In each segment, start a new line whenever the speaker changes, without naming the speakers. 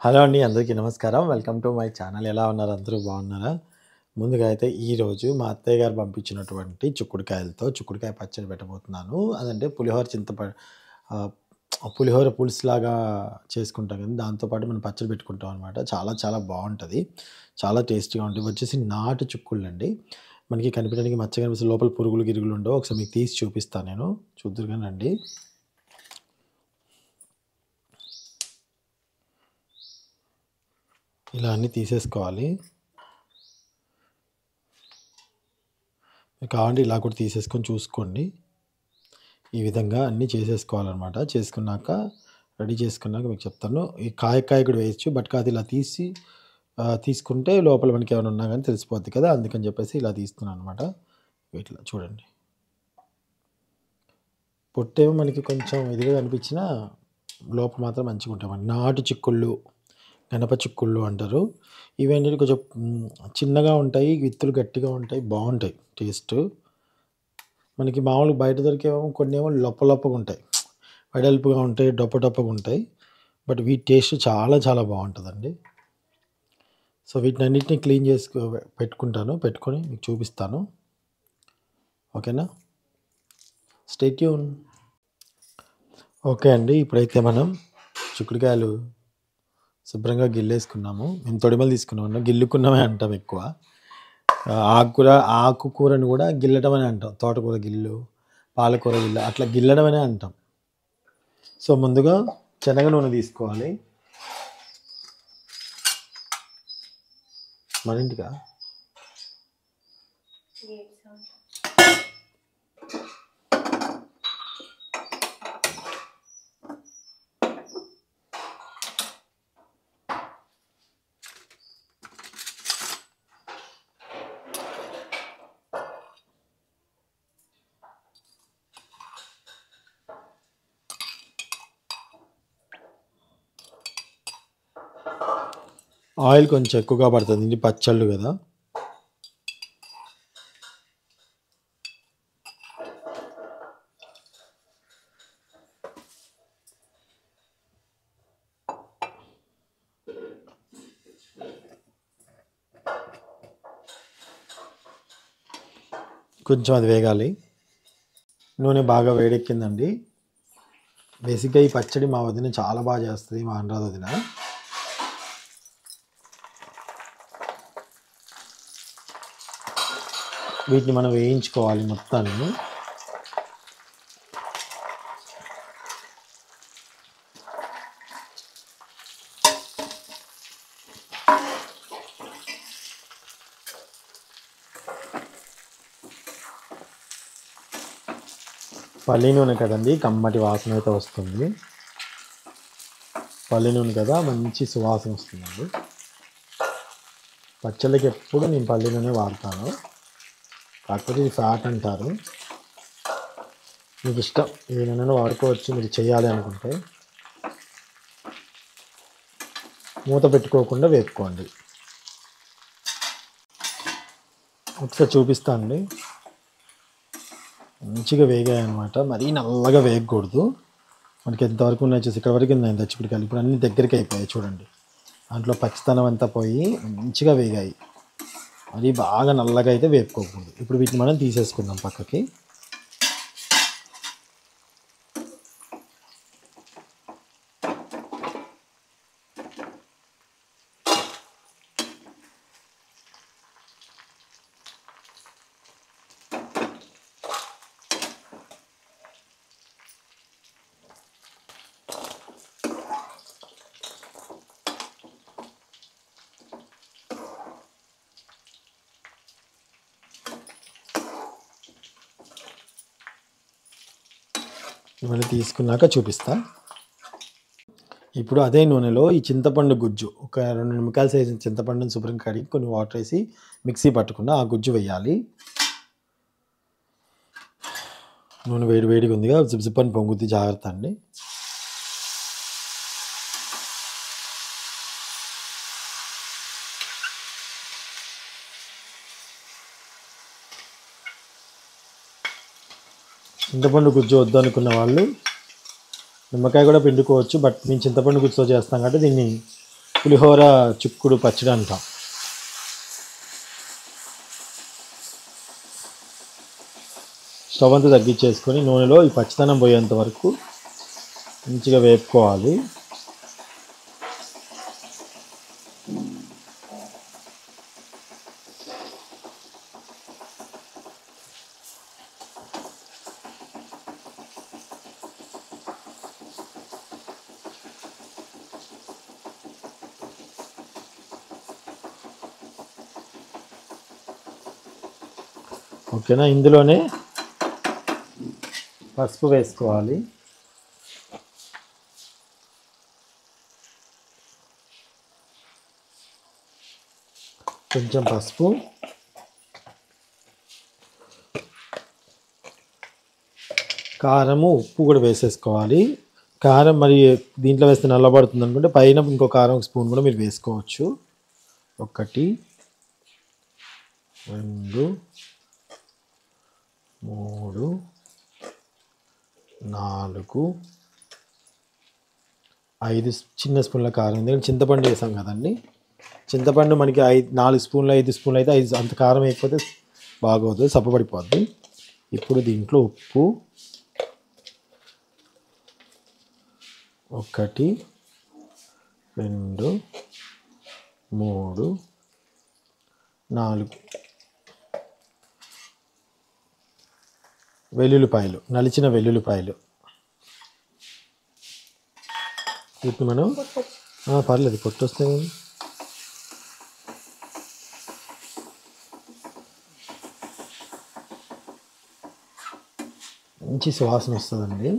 Hello అండి అందరికీ నమస్కారం. Welcome to my channel. ఎలా ఉన్నారు? అందరూ బాగున్నారా? ముందుగా అయితే ఈరోజు మా అత్తయ్య గారు పంపించినటువంటి చుక్కుడుకాయలతో చుక్కుడుకాయ పచ్చడి పెట్టబోతున్నాను. అదంటే పులిహోర చింతప పులిహోర పులుసులాగా చేసుకుంటాం కదా దాంతోపాటు మనం పచ్చడి పెట్టుకుంటాం అనమాట చాలా చాలా బాగుంటుంది. చాలా టేస్టీగా ఉంటుంది. వచ్చేసి నాటు చుక్కుళ్ళు అండి మనకి కనిపించడానికి మచ్చ కనిపిస్తే లోపల పురుగులు గిరుగులు ఉండవు. ఒకసారి మీకు తీసి చూపిస్తాను నేను. చూద్దరు కానండి ఇలా అన్నీ తీసేసుకోవాలి. మీకు ఇలా కూడా తీసేసుకొని చూసుకోండి. ఈ విధంగా అన్నీ చేసేసుకోవాలన్నమాట. చేసుకున్నాక రెడీ చేసుకున్నాక మీకు చెప్తాను. ఈ కాయ కాయ కూడా వేయచ్చు బట్ కాదు ఇలా తీసి తీసుకుంటే లోపల మనకి ఏమైనా ఉన్నా కానీ తెలిసిపోద్ది కదా. అందుకని చెప్పేసి ఇలా తీస్తున్నాను అనమాట ఇట్లా చూడండి. పొట్టేమో మనకి కొంచెం ఇదిగా అనిపించినా లోపల మాత్రం మంచిగా ఉంటాయి నాటు చిక్కుళ్ళు. గణప చిక్కుళ్ళు అంటారు. ఇవేంటంటే కొంచెం చిన్నగా ఉంటాయి విత్తులు గట్టిగా ఉంటాయి బాగుంటాయి టేస్ట్. మనకి మామూలుగా బయట దొరికేమో కొన్ని ఏమో లొప్పలొప్పగా ఉంటాయి. వెడల్పుగా ఉంటాయి డొప్ప డొప్పగా ఉంటాయి. బట్ వీటి టేస్ట్ చాలా చాలా బాగుంటుందండి. సో వీటిని అన్నిటిని క్లీన్ చేసుకో పెట్టుకుంటాను పెట్టుకొని మీకు చూపిస్తాను. ఓకేనా? స్టేట్యూన్. ఓకే అండి ఇప్పుడైతే మనం చిక్కుడుకాయలు శుభ్రంగా గిల్లేసుకున్నాము. మేము తొడిమలు తీసుకున్నాము గిల్లుకున్నామే అంటాం ఎక్కువ. ఆకుకూర ఆకుకూరని కూడా గిల్లడం అని అంటాం. తోటకూర గిల్లు పాలకూర గిల్లు అట్లా గిల్లడం అనే అంటాం. సో ముందుగా శనగ నూనె తీసుకోవాలి. మన ఇంటికా ఆయిల్ కొంచెం ఎక్కువగా పడుతుంది. ఇది పచ్చళ్ళు కదా. కొంచెం అది వేగాలి. నూనె బాగా వేడెక్కిందండి. బేసిక్గా ఈ పచ్చడి మా వదిన చాలా బాగా చేస్తుంది మా అనురాధ వదిన. వీటిని మనం వేయించుకోవాలి మొత్తాన్ని. పల్లి నూనె కదండి కమ్మటి వాసన అయితే వస్తుంది. పల్లి నూనె కదా మంచి సువాసన వస్తుందండి. పచ్చళ్ళకి ఎప్పుడు నేను పల్లి నూనె వాడతాను. కాకపోతే ఇది ఫ్యాట్ అంటారు. మీకు ఇష్టం. ఏ నూనెను వాడుకోవచ్చు. మీరు చేయాలి అనుకుంటే. మూత పెట్టుకోకుండా వేపుకోండి. ఒకసారి చూపిస్తానండి మంచిగా వేగాయి అనమాట మరీ నల్లగా వేగకూడదు. మనకి ఎంతవరకు ఉన్నాయి చూసి ఇక్కడ వరకు ఉన్నాయి. ఇప్పుడు అన్ని దగ్గరికి అయిపోయాయి. చూడండి. దాంట్లో పచ్చితనం అంతా పోయి మంచిగా వేగాయి. అది బాగా నల్లగా అయితే వేపుకోకూడదు. ఇప్పుడు వీటిని మనం తీసేసుకుందాం పక్కకి. ఇవన్నీ తీసుకున్నాక చూపిస్తా. ఇప్పుడు అదే నూనెలో ఈ చింతపండు గుజ్జు ఒక రెండు నిమ్మకాయలు సైజు చింతపండుని శుభ్రంగా కడిగి కొన్ని వాటర్ వేసి మిక్సీ పట్టుకున్న ఆ గుజ్జు వేయాలి. నూనె వేడి వేడిగా ఉందిగా జిప్ జిప్ అని పొంగుద్ది జాగ్రత్త అండి. చింతపండు గుజ్జు వద్దు అనుకున్న వాళ్ళు నిమ్మకాయ కూడా పిండుకోవచ్చు బట్ మేము చింతపండు గుజ్జుతో చేస్తాం కాబట్టి దీన్ని పులిహోర చిక్కుడు పచ్చడి అంటాం. స్టవ్ అంతా తగ్గించేసుకొని నూనెలో ఈ పచ్చితనం పోయేంత వరకు మంచిగా వేపుకోవాలి. ఓకేనా? ఇందులోనే పసుపు వేసుకోవాలి. కొంచెం పసుపు. కారము ఉప్పు కూడా వేసేసుకోవాలి. కారం మరి దీంట్లో వేస్తే నల్లబడుతుంది అనుకుంటే పైన ఇంకో కారం స్పూన్ కూడా మీరు వేసుకోవచ్చు. ఒకటి రెండు మూడు నాలుగు ఐదు చిన్న స్పూన్ల కారం. ఎందుకంటే చింతపండు వేసాం కదండి. చింతపండు మనకి ఐదు నాలుగు స్పూన్లు ఐదు స్పూన్లు అయితే ఐదు అంత కారం వేయకపోతే బాగోదు సప్పబడిపోద్ది. ఇప్పుడు దీంట్లో ఉప్పు ఒకటి రెండు మూడు నాలుగు. వెల్లుల్లిపాయలు నలిచిన వెల్లుల్లిపాయలు. వీటిని మనం పర్లేదు పొట్టు వస్తే మంచి సువాసన వస్తుందండి.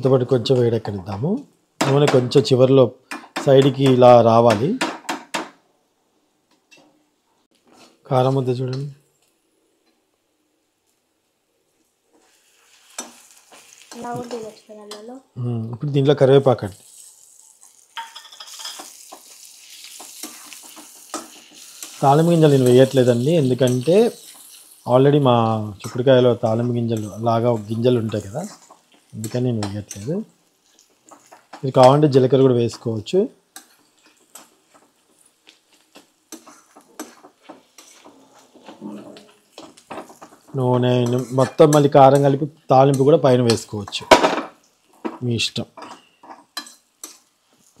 చింతపండు కొంచెం వేడెక్కనిద్దాము. నూనె కొంచెం చివరిలో సైడ్కి ఇలా రావాలి. కారం ముద్ద చూడండి. ఇప్పుడు దీంట్లో కరివేపాకు అండి తాళింపు గింజలు నేను వేయట్లేదండి. ఎందుకంటే ఆల్రెడీ మా చిక్కుడుకాయలో తాళింపు గింజలు లాగా గింజలు ఉంటాయి కదా. అందుకని నేను వేయట్లేదు. మీరు కావాలంటే జీలకర్ర కూడా వేసుకోవచ్చు. నూనె మొత్తం మళ్ళీ కారం కలిపి తాలింపు కూడా పైన వేసుకోవచ్చు. మీ ఇష్టం.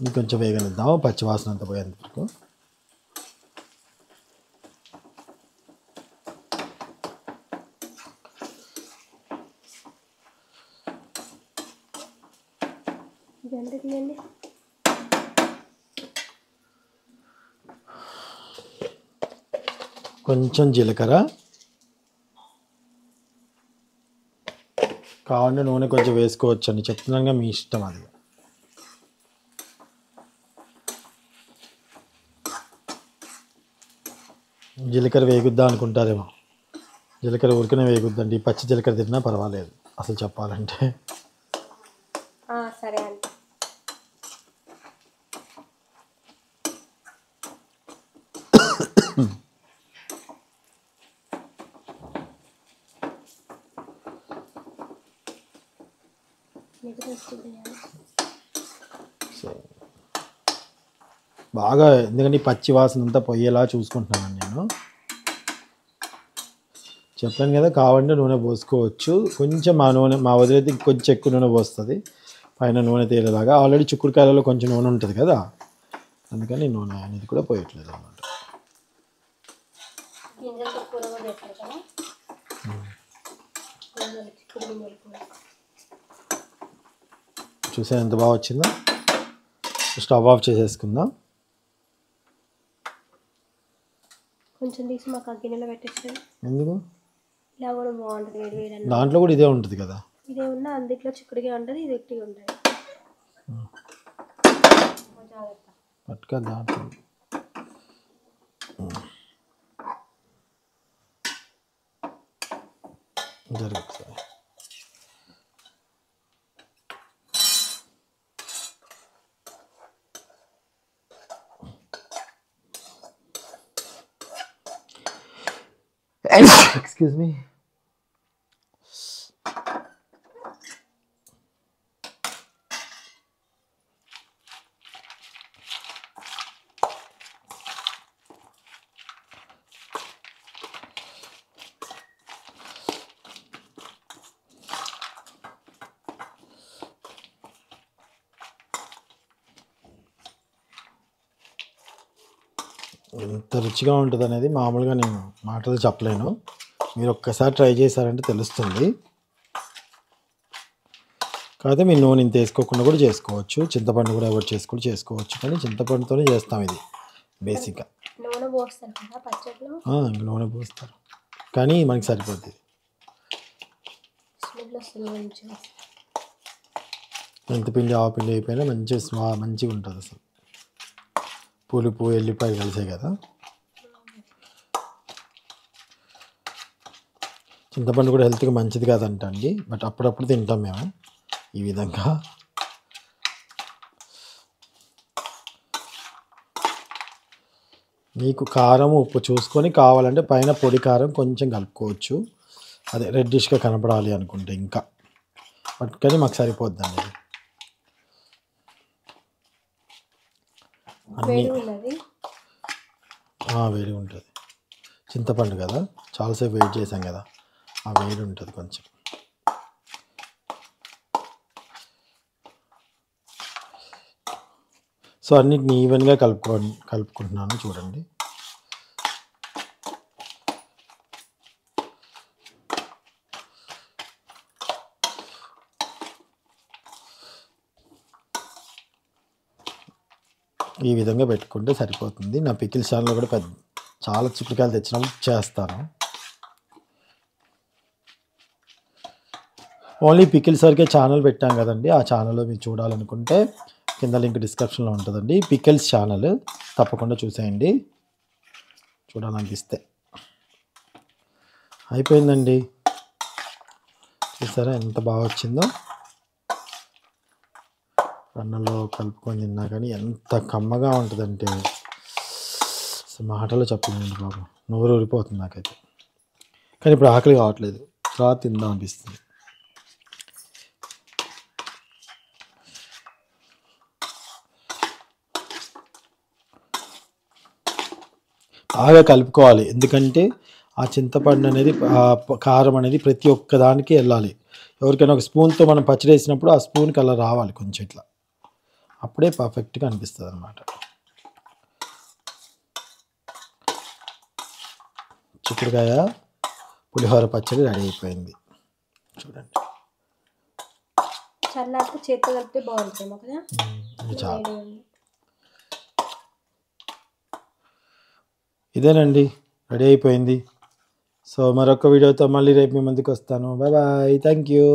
ఇంకొంచెం కొంచెం వేగనిద్దాం. పచ్చివాసన అంతా పోయేంత వరకు.
ఎంత తీయండి?
కొంచెం జీలకర్ర. కావాలంటే నూనె కొంచెం వేసుకోవచ్చు అండి చెప్తున్నాగా మీ ఇష్టం అది. జీలకర్ర వేగుద్దా అనుకుంటారేమో. జీలకర్ర ఉరికిన వేగుద్దండి. పచ్చి జీలకర్ర తిన్నా పర్వాలేదు. అసలు చెప్పాలంటే
ఆ, సరే అండి మీకు తెలుస్తుంది కదా.
సో బాగా ఎందుకంటే ఈ పచ్చి వాసన అంతా పోయేలా చూసుకుంటున్నాను నేను. చెప్పాను కదా కావాలంటే నూనె పోసుకోవచ్చు. కొంచెం మా నూనె మా వదిలేతే కొంచెం ఎక్కువ నూనె పోస్తుంది. పైన నూనె తేలేలాగా. ఆల్రెడీ చిక్కుడుకాయలలో కొంచెం నూనె ఉంటుంది కదా. అందుకని నూనె అనేది కూడా పోయట్లేదు అన్నమాట.
గింజలతో కూర కూడా పెట్టారు కదా. గింజలు చిక్కుడు గింజలు కూర
చూసా ఎంత బాగా వచ్చిందో? స్టవ్ ఆఫ్ చేసేసుకుందాం.
కొంచెం తీసి మాకు గిన్నెలో పెట్టేసండి
ఎందుకు?
ఇలా కూడా బాగుంటుంది వేడి వేడి
దాంట్లో కూడా ఇదే ఉంటుంది కదా?
ఇదే ఉన్నా అందుట్లో చిక్కుడుగా ఉంటుంది ఇది ఎట్టిగా ఉంటుంది. జాగ్రత్త
పట్టుక దాంట్లో. జరుగు ఒకసారి ఎక్స్క్యూజ్ ఎంత రుచిగా ఉంటుంది అనేది మామూలుగా నేను మాటలు చెప్పలేను. మీరు ఒక్కసారి ట్రై చేశారంటే తెలుస్తుంది. కాకపోతే మీరు నూనె ఇంత వేసుకోకుండా కూడా చేసుకోవచ్చు. చింతపండు కూడా ఎవరు చేసుకుని చేసుకోవచ్చు. కానీ చింతపండుతోనే చేస్తాం ఇది బేసిక్గా.
నూనె పోస్తారు.
కానీ మనకి సరిపోద్ది.
మంచిగా.
మెంతిపిండి ఆవు పిండి అయిపోయినా మంచి స్వా మంచిగా ఉంటుంది అసలు. పులుపు ఎల్లిపాయ కలిసే కదా. చింతపండు కూడా హెల్త్కి మంచిది కాదంట అండి. బట్ అప్పుడప్పుడు తింటాం మేము ఈ విధంగా. మీకు కారం ఉప్పు చూసుకొని కావాలంటే పైన పొడి కారం కొంచెం కలుపుకోవచ్చు. అదే రెడ్డిష్గా కనపడాలి అనుకుంటే ఇంకా. బట్ కానీ మాకు సరిపోద్దండి ఇది. అన్నీ
వేడి
ఉంటుంది. చింతపండు కదా? చాలాసేపు వెయిట్ చేసాం కదా. ఆ వేడి ఉంటుంది కొంచెం. సో అన్నిటిని ఈవెన్గా కలుపుకో కలుపుకుంటున్నాను చూడండి. ఈ విధంగా పెట్టుకుంటే సరిపోతుంది. నా పికిల్ షాన్లో కూడా పెద్ద చాలా చిక్కుడుకాయలు తెచ్చినప్పుడు చేస్తాను. ఓన్లీ పికిల్స్ వరకే ఛానల్ పెట్టాం కదండి. ఆ ఛానల్లో మీరు చూడాలనుకుంటే కింద లింక్ డిస్క్రిప్షన్లో ఉంటుందండి. పికిల్స్ ఛానల్ తప్పకుండా చూసేయండి. చూడాలనిపిస్తే. అయిపోయిందండి. చూసారా ఎంత బాగా వచ్చిందో? అన్నంలో కలుపుకొని తిన్నా కానీ ఎంత కమ్మగా ఉంటుందంటే మాటలో చెప్పలేండి బాబు. నోరు ఊరిపోతుంది నాకైతే. కానీ ఇప్పుడు ఆకలి కావట్లేదు. తర్వాత తిందాం అనిపిస్తుంది. బాగా కలుపుకోవాలి. ఎందుకంటే ఆ చింతపండు అనేది కారం అనేది ప్రతి ఒక్క దానికి వెళ్ళాలి. ఎవరికైనా ఒక స్పూన్తో మనం పచ్చడి వేసినప్పుడు ఆ స్పూన్కి అలా రావాలి కొంచెం ఇట్లా. అప్పుడే పర్ఫెక్ట్గా అనిపిస్తుంది అనమాట చిక్కుడుకాయ పులిహోర పచ్చడి రెడీ అయిపోయింది. చూడండి.
చల్లారితే చేతితో కలిపితే బాగుంటుంది కదా?
ఇది చాలా.
వేడి ఉంది.
ఇదేనండి. రెడీ అయిపోయింది. సో మరొక వీడియోతో మళ్ళీ రేపు మీ ముందుకు వస్తాను. Bye bye. Thank you